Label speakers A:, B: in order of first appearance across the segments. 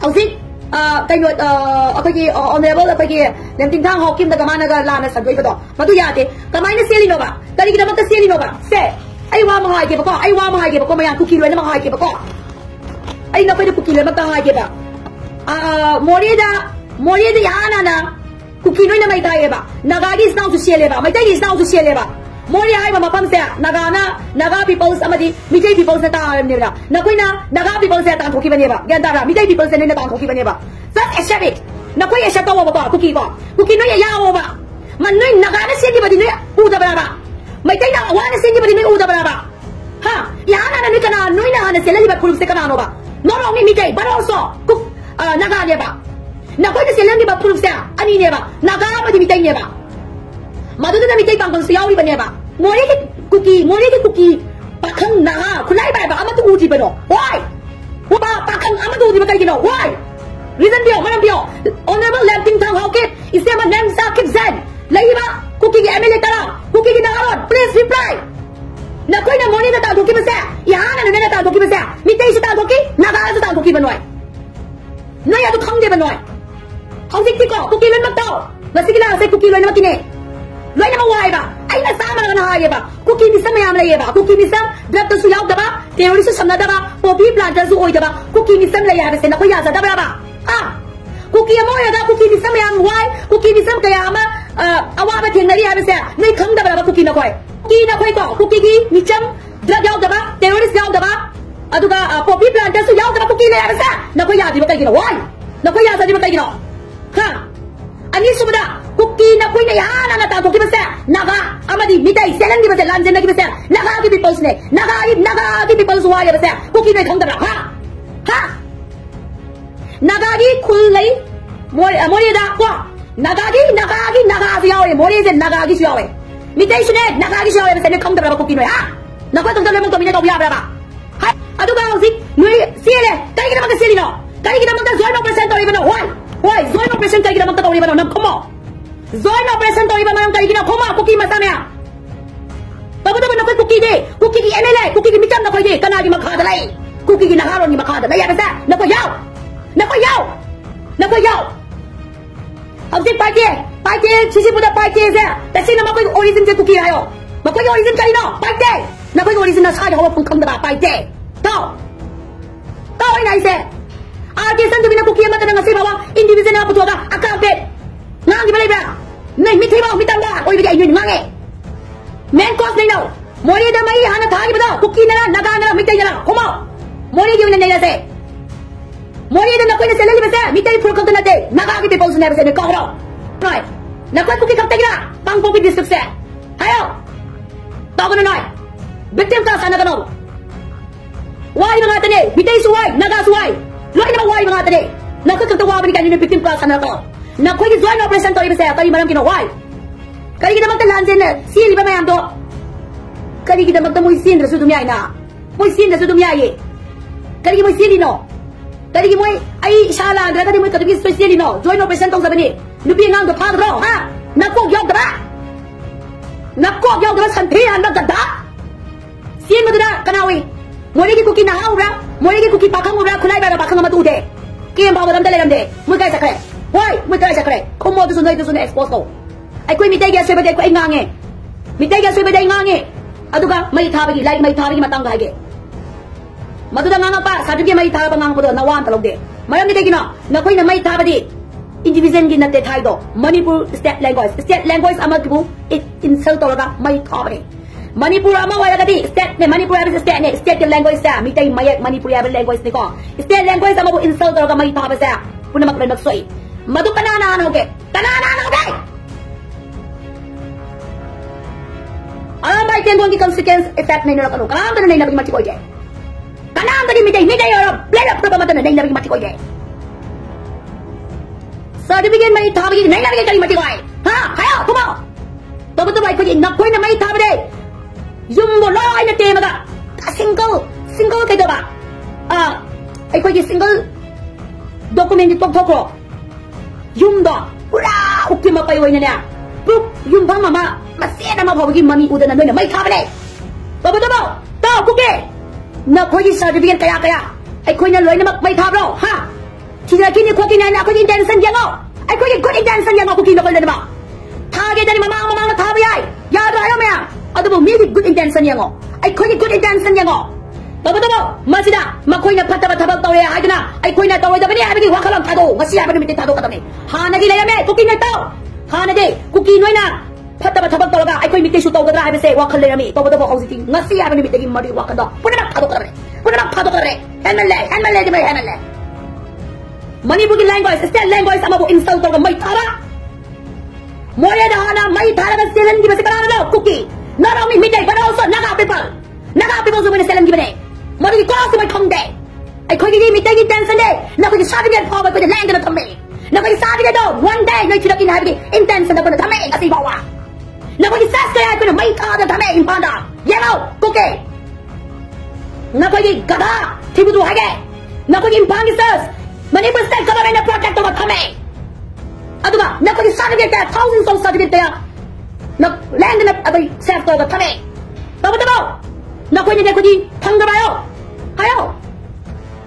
A: Tawfiq uh, kay uh, kay uh, honorable kay lemting thang hokim da kamana ga lana sa goi to matu yate kamai na seli noba tari kita mata seli noba se ai wa mahai ke bako ai wa mahai ke bako mayan kuki na mahai ke bako ai na pada kuki mata hai ke ba a mori da mori da yana na kuki na mai ta ba nagagi snau su sele ba mai ta gi snau su sele ba Moria ai mama pam saya naga na naga people sama di mizai people saya tangan kau ni berapa? Nakui na naga people saya tangan kau kibanya berapa? Gendar lah mizai people saya ni tangan kau kibanya berapa? Zat esyap ik. Nakui esyap tau apa kau kibah? Kau kini ya ya apa apa? Menui naga ni seni berapa? Uda berapa? Mizai na wan seni berapa? Uda berapa? Ha? Ya na na nui kena seni berapa? Kulup apa? Norong ni mizai berapa? Kau naga ni berapa? Nakui seni berapa? Kulup sekarang ani apa di mizai ni? Madu tu nak mizai tangan kau siapa ni? もキへくきもれへくきバカンなくないイ、バばあまとおじべろおいおばバカンあまとおじべたワイ、リザン reason オょまなんぴょおなまれんてんたんはおけいせまねんキきぜんレイバークキギエメレタラクキギナーロン please reply. なこいなもれなたときませんやなのねなたときませんみていしたときながらずたときばないなやとかんでばない好きってこ、クキーレマット。わしきら、せっキーレマットね。Loy na mawahay ba? Ay nasama na nahaye ba? Kukimisa mayam na ba? Kukimisa drug to suyaw da ba? Terrorist sa samna da ba? Popi planta zu oy da ba? Kukimisa na yabe sa na ko yaza da ba? Ah! Kukiya mo ya da kukimisa mayam wai, kukimisa kaya ama awa ba tiang na yabe sa nay khang da ba kukina koy. Kina koy ko, kukigi micham drug yaw da ba? Terrorist yaw da ba? Aduga popi planta su yaw da ba kukina yabe sa na ko yaza ba kay gina wai. Na ko yaza di ba kay gina. Ha! Ani sumada tukki na kui na yana na ta tukki besa naga amadi ah, mitai selang di besa lanjen na ki besa naga ah, ki people snake naga ki naga ki people suwa ya besa tukki na khangda ha? Ha? Naga ah, ki khul lai mori mori da kwa naga ki naga ki naga si yao ye mori je naga ki si yao ye mitai snake naga ki si yao ye besa ne khangda ba tukki na ha? Na kwa khangda ba mong to mina ka ya ba ha? Adu ba ong si nui si le eh. kai ki na ma ka si li no kai ki na ma ka zoi no percent to ri ba no why why zoi no Zoe nak operasi tu ibu mayang kali kita koma kuki kini masa ni. Tapi kau kuki ni, kuki ni ni kuki ni macam nak kau ni, kena dia makan dalam. Kuki ni nak ni makan dalam, ya kan? Nak kau yau, nak kau yau, nak kau yau. Abis ni pakai, pakai, cuci pun dah. Tapi nama kau orisin je kuki ayo. Nak kau orisin kali no, pakai. Nak kau orisin nak cari hawa pun kau dapat pakai. Tahu, tahu ini saja. Aku tu bina kuki yang mana ngasih bawa individu nak putuskan akal dek. Nang di mana dia? Mi thima mi tanga oi bi ai ngange men kos nei no mori da mai hana thagi bada kuki na naga na mi tai na komo mori gi ne ne se mori da na koy na selali basa mi tai fur kan na te naga gi people ne basa ne ko ro right na koy kuki kapte gina pang popi district se hayo to ko noy victim ka sana kano wai mga tane mi tai suwai naga suwai loy na wai mga tane na koy kapte wa ni kanyo victim ka sana ko Nak kau kisah nak present tau ibu saya kali malam kita why? Kali kita makan lunch ni, si ni bermain tu. Kali kita makan mui sin dah sudah mian nak, sin dah sudah mian. Kali kita mui sin no. Kali kita mui ay shala, dah kali mui kita mui sin sin no. Join nak present tau sebenar. Nubi ngang tu pang ha? Nak kau jauh dah? Nak kau jauh dah sampai anda jeda? Sin mudah kenawi. Mulai kita kuki nahau berah, mulai kita kuki pakang berah, kulai berah pakang sama tu deh. Kian bawa dalam dalam deh, mui kaya sekali. Why? Mitaja kare. Kumo bisu nai bisu nai exposto. Ai kui mitai gya sebe dai kui ngange. Mitai gya sebe dai ngange. Aduga mai thabagi like mai thabagi matang gage. Maduda nganga pa certificate mai thaba ngang bodo nawan talog de. Mayam ni degina na kui na mai thabadi. Indivision gi natte thai do. Manipur state language. State language ama kibu it insult tolaga mai thabadi. Manipur ama wala gadi state ne Manipur abis state ne state language sa mitai mayak Manipur abis language ni ko. State language ama bu insult tolaga mai thaba sa. Punamak len maksoi. मधुपनानान हो गए तनानान हो गए आम आइटम की consequence effect नहीं लगा लोग आम तो नहीं लगी मच्छी कोई जाए कनाम तो नहीं नहीं जाए और ब्लड अपने बाबा तो नहीं लगी मच्छी कोई जाए सर्टिफिकेट में था भी नहीं लगी कली मच्छी कोई हाँ खाया तुम आओ तो बताओ भाई कोई ना कोई ना मैं था भी यूँ वो लॉय ने टीम का सिंगल सिंगल के दो बा आ एक कोई सिंगल। डॉक्यूमेंट तो ठोक yumba. Ura ukki mapai wai nya bu yumba mama masia na mapai mami udah udana nena mai khabale baba baba ta kuke na khoi certificate kaya kaya ai khoi nya loi na mai khab lo ha? Tira kini khoi kini na khoi intention ya ngo ai khoi khoi intention ya ngo kuki na kolena ba ta ge dani mama mama na thab yai ya ra yo me ya adu mi good intention ya ngo ai khoi good intention ya ngo Tabo tabo masida makoy na pataba tabang tawe ay na ay koy na tawe da bani abi wa kalam tado ngasi abi mi tado katame hana gi layame kuki na taw hana de kuki noy na pataba tabang taw ga ay koy mi tesu taw ga abi se wa khal layame tabo tabo hausi ngasi abi mi tegi mari wa kada puna tado katame puna tado katame hanmale hanmale di mai hanmale Manipuri language, state language sama bu insult ko may tara. Moya da hana may tara ba selan di ba sa kanana cookie. Not only midday but also naga people. Naga people so selan di ba ne. Mari ko sa may kongde. Ay ko gi midday gi dance ne. Na ko gi sabi ga pa ba ko lang na tame. Na ko gi sabi ga do one day no chira kin habi intense na ko na tame kasi bawa. Na ko gi sas kaya ko na may tara tame in panda. Yellow cookie. Na ko gi gada tibudu hage. Na ko gi impangis Manipur state government na protect over kami. Aduga, na ko certificate kaya thousands of certificate kaya na land na abay self over kami. Tama tama. Na ko ni ko di tanggarayo. Hayo. Na ko ni ko di Ayo.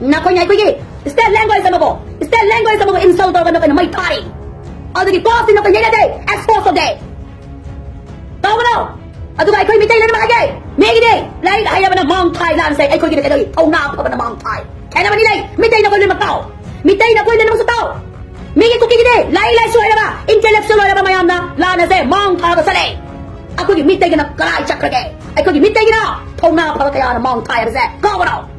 A: Nak nyai pergi. Stay language sama bo. Stay language sama bo insult tau kan nak mai tari. Aduh di boss nak nyai dai. Expose dai. Tahu belum? Aduh baik kau mesti lain lah, eh, lagi. ni, dai. Lai hai apa nak mong tai lan sai. Ai kau kita dai. Tau nak apa nak mong tai. Kena mani lai. Mesti nak kau lima tau. Mesti nak kau ni masa tau. Mei kau kita dai. Lai lai suai apa. Intellectual apa mai amna. Lan sai. Aku kita mesti nak kalah cakar dai. aku kau kita nak. Tau nak apa nak ah, mong tai apa sai. Kau bro.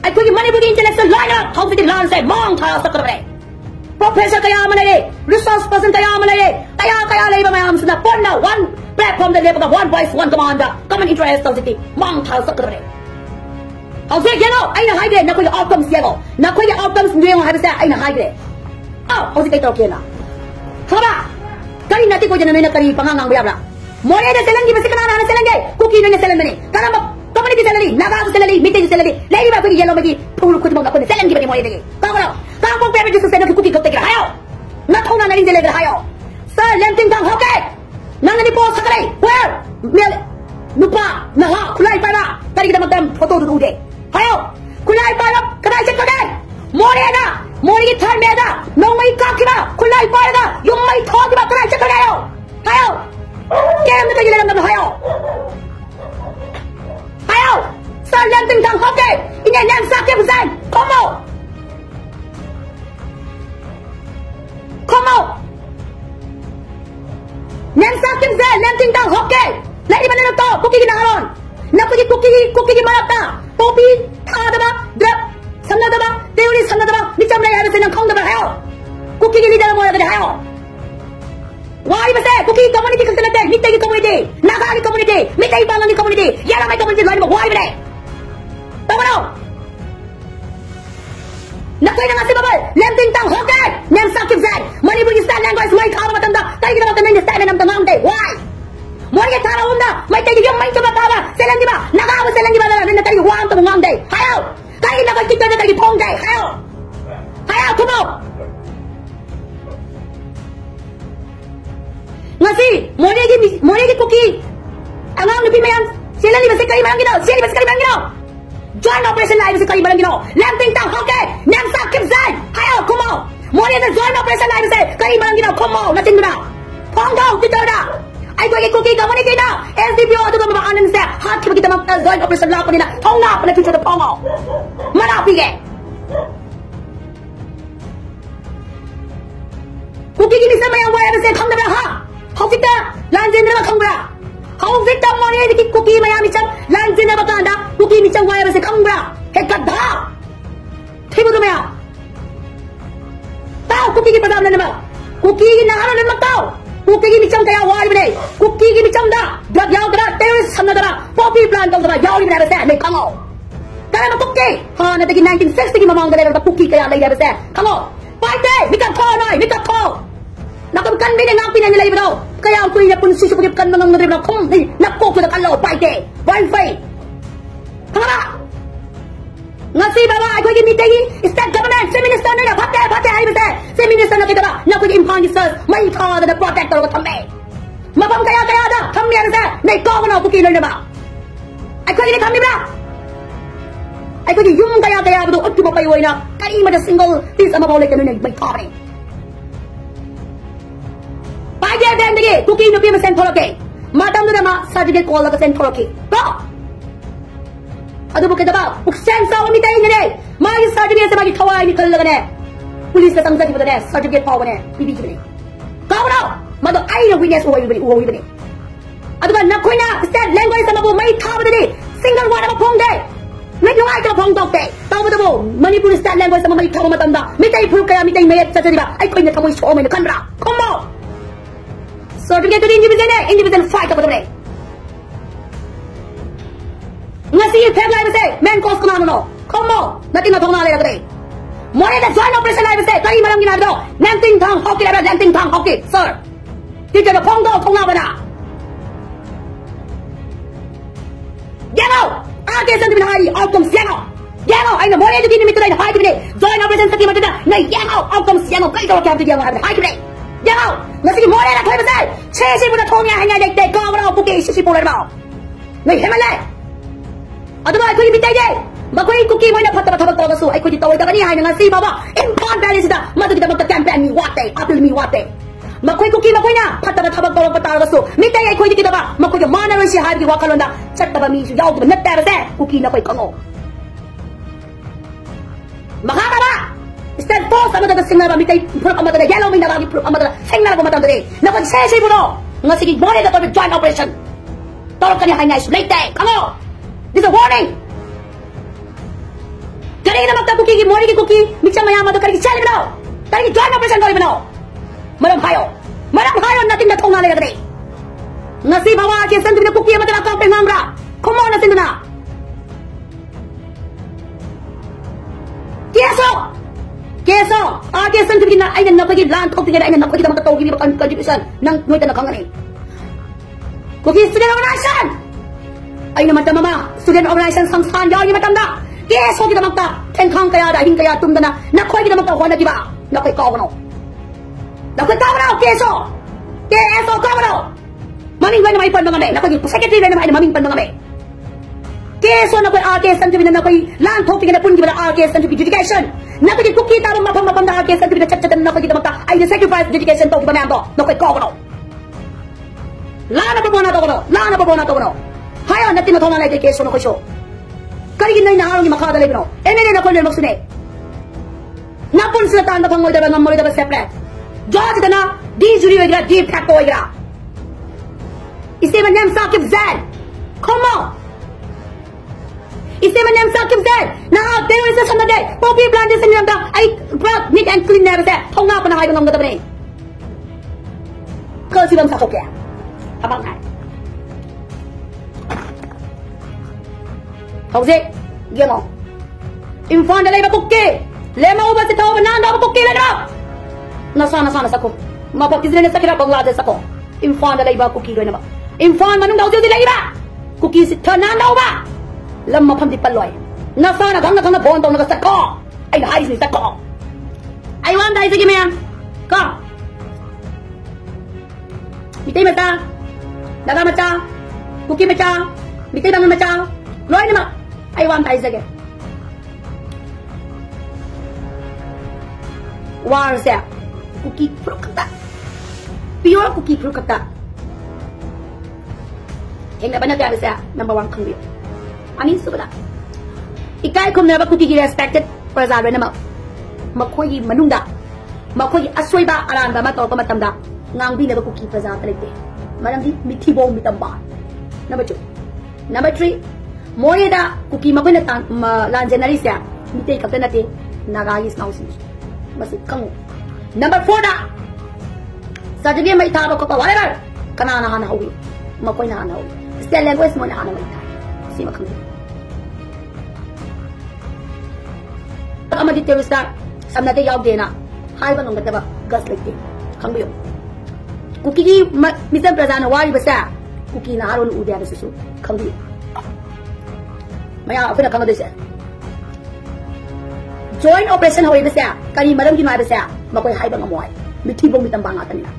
A: I quickly money booking international line up. How did Lance say, Mong Tasa Kore? Professor Kayamanade, resource person Kayamanade, Kaya Kaya Labour my arms in the Ponda, one platform the labor of one voice, one commander, common interest of city, Mong Tasa Kore. How's it yellow? I ain't a hybrid, not quite outcomes yellow. Not quite outcomes new, I have said, I ain't a hybrid. Oh, how's it okay now? Haba! Kali nanti kau jangan main lah nak kari pangang ngang biar ada selang di besi ada lah selang. Kuki ni ada selang mana? Nobody bisa lali, naga bisa lali, mite bisa lali. Lady ba kuki yellow magi, pulu kuki mo ngakone selan gibani mo yedegi. Kangro, kangro pebe jisu sendo kuki kote kira hayo. Na thona na ninjele kira hayo. Sir, lenting gang hoke. Nanga ni po sakare. Where? Mel nupa na ha kulai para. Tari kita magdam foto du ude. Hayo. Kulai para kadai cek kode. More na. More ki thar me da. No mai ka kira. Kulai para da. Yum mai thodi ba kadai cek Why was that? Bukid community kasi natin. Mitay community. Nakali community. Mitay pala ni community. Yara may community. Lalo mo. Why was that? Tama no? Nakoy na nga si Babal. Lem ting tang hokat. Nem sakip zan. Manibur yung stand language. May kawa matanda. Tayo ginawa tanan yung stand ng tangang day. Why? Mori ka tara wanda. May tayo yung may kabatawa. Selan di ba? Nakawa selan di ba? Rin na tayo huwang tamungang day. Hayaw. Tayo na kagkita na tayo pong day. Hayaw. Hayaw. Come on. mone gi mone gi cookie. Angang lupi mayang sila ni basi kari barang gino sila ni basi kari barang gino join operation lai basi kari barang gino lam ting tang hoke nyam sa kim zai hayo kumo mone gi join operation lai basi kari barang gino kumo na ting gino phong dong tu tau dah ai ko gi cookie ga mone gi dah sdpo tu ga ma anan sa ha ki bagi tamam join operation live ko ni na phong na pa na tu tu phong ngau mana pi ge cookie gi ni sa mayang wa ya basi kham na ha 하우겠다 란젠드레마 캉브라 하우겠다 뭐니 이렇게 쿠키 마야 미창 란젠드레마 깐다 쿠키 미창 와야 버세 캉브라 해까다 태보도 마야 따 쿠키 기 바다 내마 쿠키 기 나하로 내마 따 쿠키 기 미창 가야 와이 브레 쿠키 기 Poppy plant 드랍 야우 드라 테러리스트 삼나 드라 포피 플랜 강 드라 야우 브레 버세 내 캉오 따라마 쿠키 하나 되기 1960기 마망 드레 버다 쿠키 가야 레야 버세 캉오 파이팅 미카 코나이 미카 call. Nakum kan bini ngapi nanya lagi bro. Kaya aku ini pun susu pergi kan menang nanti bro. Kong ni nak kau kau kalau pakai wifi. Kamera. Nasi bawa aku ini meeting ini. State government, state minister ni dah pakai pakai hari bete. State minister nak kita bawa. Nak aku impang jisus. Mai kau ada protect kalau kau tak. Macam kaya kaya ada. Kau ni ada. Nai kau kau nak aku kini ni bawa. Aku ini kau ni bawa. Aku ini yum kaya kaya betul. Aku bapa ini nak. Kau ini single. Tiada apa boleh kau ni. Kau ni. ꯄꯥꯏꯒꯦ ꯕꯦꯡꯗꯒꯤ ꯀꯨꯀꯤ ꯅꯨꯄꯤ ꯑꯃ ꯁꯦꯟ ꯊꯣꯛꯂꯛꯀꯦ ꯃꯇꯝꯗꯨꯗ ꯃꯥ ꯁꯥꯔꯇꯤꯐꯤꯀꯦꯠ ꯀꯣꯜꯂꯒ ꯁꯦꯟ ꯊꯣꯛꯂꯛꯈꯤ ꯀꯣ ꯑꯗꯨꯕꯨ ꯀꯩꯗꯧꯕ ꯄꯨꯛꯁꯦꯟ ꯆꯥꯎꯕ ꯃꯤꯇꯩꯅꯅꯦ ꯃꯥꯒꯤ ꯁꯥꯔꯇꯤꯐꯤꯀꯦꯠꯁꯦ ꯃꯥꯒꯤ ꯊꯋꯥꯏꯅꯤ ꯈꯜꯂꯒꯅꯦ ꯄꯨꯂꯤꯁꯇ ꯆꯪꯖꯈꯤꯕꯗꯅꯦ ꯁꯥꯔꯇꯤꯐꯤꯀꯦꯠ ꯐꯥꯎꯕꯅꯦ ꯄꯤꯕꯤꯈꯤꯕꯅꯤ ꯀꯥꯎꯕ꯭ꯔꯣ ꯃꯗꯣ ꯑꯩꯅ ꯋꯤꯅꯦꯁ ꯑꯣꯏꯕꯅꯤ ꯎꯍꯧꯔꯤꯕꯅꯤ ꯑꯗꯨꯒ ꯅꯈꯣꯏꯅ ꯁ꯭ꯇꯦꯠ ꯂꯦꯡꯒ꯭ꯋꯦꯖ ꯑꯃꯕꯨ ꯃꯩ ꯊꯥꯕꯗꯗꯤ ꯁꯤꯡꯒꯜ ꯋꯥꯔꯗ ꯑꯃ ꯐꯣꯡꯗꯦ ꯃꯩ ꯅꯨꯡꯉꯥꯏꯇꯕ ꯐꯣꯡꯗꯣꯛꯇꯦ ꯇꯧꯕꯗꯕꯨ ꯃꯅꯤꯄꯨꯔ ꯁ꯭ꯇꯦꯠ ꯂꯦꯡꯒ꯭ꯋꯦꯖ ꯑꯃ ꯃꯩ ꯊꯥꯕ ꯃꯇꯝꯗ ꯃꯤꯇꯩ ꯐꯨꯔꯨꯞ ꯀꯌꯥ ꯃꯤꯇꯩ ꯃꯌꯦꯛ ꯆꯠꯆꯔꯤꯕ ꯑꯩꯈꯣꯏꯅ ꯊꯃꯣꯏ ꯁꯣꯛꯑꯝꯃꯦꯅ ꯈꯟꯕ꯭ꯔꯥ Certificate to the individual na, individual fight ako dobre. Ngasih thep live se, main course kumano no. Komo, natin na thong na ala dobre. More na join operation live se, tari malam ginabi do. Nanting thang hockey labra, nanting thang hockey, sir. Teacher na phong do, phong na bana. Yellow, ake sentiment high, outcomes yellow. Yellow, I know more educated me today, high today. Join operation sentiment today, na yellow outcomes yellow. Kaito lo kaya today, high today. Yellow. cái đâu cái cái hai cái này Gano ngasi Mori da thôi với xe xe xe bữa thông nhà hay nhà để để con vào bukki xe xe bữa nào này hết mà lại ꯑꯗꯨꯒ ꯑꯩꯈꯣꯏꯒꯤ ꯃꯤꯇꯩꯗꯤ ꯃꯈꯣꯏ ꯀꯨꯀꯤ ꯃꯣꯏꯅ ꯐꯠꯇꯕ ꯊꯕꯛ ꯇꯧꯔꯒꯁꯨ ꯑꯩꯈꯣꯏꯗꯤ ꯇꯧꯔꯣꯏꯗꯕꯅꯤ ꯍꯥꯏꯅ ꯉꯁꯤ ꯐꯥꯎꯕ ꯏꯝꯐꯥꯜ ꯚꯦꯂꯤꯁꯤꯗ ꯃꯗꯨꯒꯤꯗꯃꯛꯇ ꯀꯦꯝꯄꯦꯟ ꯃꯤ ꯋꯥꯠꯇꯦ ꯑꯄꯤꯜ ꯃꯤ ꯋꯥꯠꯇꯦ ꯃꯈꯣꯏ ꯀꯨꯀꯤ ꯃꯈꯣꯏꯅ ꯐꯠꯇꯕ ꯊꯕꯛ ꯇꯧꯔꯛꯄ ꯇꯥꯔꯒꯁꯨ ꯃꯤꯇꯩ ꯑꯩꯈꯣꯏꯗꯤ ꯀꯩꯗꯧꯕ ꯃꯈꯣꯏꯒ ꯃꯥꯟꯅꯔꯣꯏꯁꯤ ꯍꯥꯏꯕꯒꯤ ꯋꯥꯈꯜꯂꯣꯟꯗ ꯆꯠꯇꯕ ꯃꯤꯁꯨ ꯌꯥꯎꯗꯕ ꯅꯠꯇꯦ ꯍꯥꯏꯕꯁꯦ ꯀꯨꯀꯤ ꯅꯈꯣꯏ ꯈꯪꯉꯣ ꯃꯈꯥ 10 sa matanda signal ba mitay purok ang the yellow may nabagi purok ang the signal ba matanda day napan sesi mo no nga sige morning na to joint operation torok kani hanya nice late day Come on. this is a warning करे ना मक्का कुकी की मोरी की cookie mixer में आमा तो करके चल बनाओ ताकि जॉइन ऑपरेशन nothing बनाओ मरम भायो मरम भायो Nasi Bawa, नाले करे नसीब हवा के संत बिना कुकी मतलब आपका प्रेम हमरा खुमो नसीब Yes, sir. Keso. Ah ke sandu na ay na napagi lan tok tigara ay na napagi tamang tawgi ni bakan contribution nang nuita na kangani. Kuki student organization. Ay naman mama, student organization samstan yaw ni matanda. keso kita magta tenkang kaya da, hing kaya tumda na na koy kita magta hona diba na koy kawo no na koy kawo no keso keso kawo no maming ba na may pan mga me na koy secretary na may maming pan mga me Yes, one of the RK Sanjibi and Napoli, Lan Toki and the Punjab RK Sanjibi dedication. Never did Cookie Tabo Mapa Mapa RK Sanjibi the Chapter and Napoli Mapa. I did sacrifice dedication to Bamando, Napoli Kogono. Lana Babona Dono, Lana Babona Dono. Hire Nathan Tona dedication of a show. Kari Nina Ali Makada Legno, and then Napoleon of Sine. Napon Sultan of Mother and Mother of a separate. George Dana, these you get deep tapoya. Is even them Sakib Zen. Come on. Istemediğim sakimsen. Ne yap? Teröriste sanırdı. Bu bir plancı sanırım da. Ay bırak. Nick and clean nerede? Tonga bana hayvan omda da bire. Kılçıbım sakok ya. Abang hay. Không gì, kia nó Infan đây bà bục kê Lê mà ô bà sẽ thâu bà nàng đó bà bục kê lên đó Nó sao nó sao nó sao không Mà bà kì dê nè sao kì ra bằng là dê sao không Infan đây bà cookie rồi nè bà Infan mà nung đầu dư dê lấy bà Cookie sẽ thơ nàng đâu bà lam ma phamdi paloi na sa na gang na gang na bon tong na sa ko ai hai ni sa ko ai wan dai sa gi mea ko mi te ma ta da ga ma ta ku ki ma ta mi te bang ma ta loi na ma ai wan dai sa gi war sa ku ki pro ka ta pure ku ki pro ka ta Kaya nga ba na sa number one kung ꯑꯅꯤꯁꯨꯕꯗ ꯏꯀꯥꯏ ꯈꯨꯝꯅꯕ ꯈꯨꯗꯤꯡꯒꯤ ꯔꯦꯁꯄꯦꯛꯇꯦꯠ ꯄ꯭ꯔꯖꯥ ꯂꯣꯏꯅꯃꯛ ꯃꯈꯣꯏꯒꯤ ꯃꯅꯨꯡꯗ ꯃꯈꯣꯏꯒꯤ ꯑꯁꯣꯏꯕ ꯑꯔꯥꯟꯕ ꯑꯃ ꯇꯧꯔꯛꯄ ꯃꯇꯝꯗ ꯉꯥꯡꯕꯤꯅꯕ ꯀꯨꯀꯤ ꯄ꯭ꯔꯖꯥ ꯑꯝꯇ ꯂꯩꯇꯦ ꯃꯔꯝꯗꯤ ꯃꯤꯊꯤꯕꯣꯡ ꯃꯤꯇꯝꯕꯥ ꯅꯝꯕꯔ ꯇꯨ ꯅꯝꯕꯔ ꯊ꯭ꯔꯤ ꯃꯣꯔꯦꯗ ꯀꯨꯀꯤ ꯃꯈꯣꯏꯅ ꯂꯥꯟꯖꯅꯔꯤꯁꯦ ꯃꯤꯇꯩ ꯈꯛꯇ ꯅꯠꯇꯦ ꯅꯥꯒꯥꯒꯤ ꯏꯁꯅꯥꯎꯁꯤꯡꯁꯨ ꯃꯁꯤ ꯈꯪꯉꯨ ꯅꯝꯕꯔ ꯐꯣꯔꯗ ꯁꯥꯔꯇꯤꯐꯤꯀꯦꯠ ꯃꯩ ꯊꯥꯕ ꯈꯣꯠꯄ ꯋꯥꯔꯦꯕꯔ ꯀꯅꯥꯅ ꯍꯥꯟꯅ ꯍꯧꯏ ꯃꯈꯣꯏꯅ ꯍꯥꯟꯅ ꯍꯧꯏ ꯏꯁꯇꯦꯠ ꯂꯦꯡꯒ꯭ꯋꯦꯖ ꯃꯣꯏꯅ ꯍꯥꯟꯅ ꯃꯩ ꯊꯥꯏ ꯁꯤꯃ ꯈꯪꯉꯤ ꯑꯃꯗꯤ ꯇꯦꯔꯣꯔꯤꯁꯇ ꯁꯝꯅꯗ ꯌꯥꯎꯗꯦꯅ ꯍꯥꯏꯕ ꯉꯝꯒꯗꯕ ꯒꯁ ꯂꯩꯇꯦ ꯈꯪꯕꯤꯌꯨ ꯀꯨꯀꯤꯒꯤ ꯃꯤꯆꯝ ꯄ꯭ꯔꯖꯥꯅ ꯋꯥꯔꯤꯕꯁꯦ ꯀꯨꯀꯤ ꯅꯍꯥꯔꯣꯟ ꯎꯗꯦ ꯍꯥꯏꯕꯁꯤꯁꯨ ꯈꯪꯕꯤꯌꯨ ꯃꯌꯥꯝ ꯑꯩꯈꯣꯏꯅ ꯈꯪꯒꯗꯣꯏꯁꯦ ꯖꯣꯏꯟ ꯑꯣꯄꯔꯦꯁꯟ ꯍꯧꯔꯤꯕꯁꯦ ꯀꯔꯤ ꯃꯔꯝꯒꯤꯅꯣ ꯍꯥꯏꯕꯁꯦ ꯃꯈꯣꯏ ꯍꯥꯏꯕ ꯉꯝꯃꯣꯏ ꯃꯤꯊꯤꯕꯣꯡ ꯃꯤꯇꯝꯕ ꯉꯥꯛꯇꯅꯤꯅ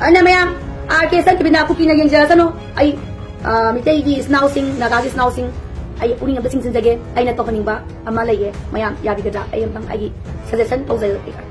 A: ꯑꯗꯨꯅ ꯃꯌꯥꯝ ꯑꯥꯔ ꯀꯦ ꯆꯠꯈꯤꯕꯅ ꯀꯨꯀꯤꯅ ꯌꯦꯡꯖꯔꯁꯅꯨ ꯑꯩ ꯃꯤꯇꯩꯒꯤ ꯏꯆꯤꯟ ꯏꯅꯥꯎꯁꯤꯡ ꯅꯥꯒꯥꯒꯤ ꯏꯆꯤꯟ ꯏꯅꯥꯎꯁꯤꯡ ku kina yin jara sano ai mitai gi snausing naga gi snausing ꯑꯩ ꯄꯨꯛꯅꯤꯡ ꯑꯝꯇ ꯆꯤꯡꯁꯤꯟꯖꯒꯦ ꯑꯩꯅ ꯇꯧꯍꯟꯅꯤꯡꯕ ꯑꯃ ꯂꯩꯌꯦ ꯃꯌꯥꯝ ꯌꯥꯕꯤꯒꯗ꯭ꯔꯥ ꯑꯩ ꯑꯝꯇꯪ ꯑꯩꯒꯤ ꯁꯖꯦꯁꯟ ꯇꯧꯖꯔꯛꯀꯦ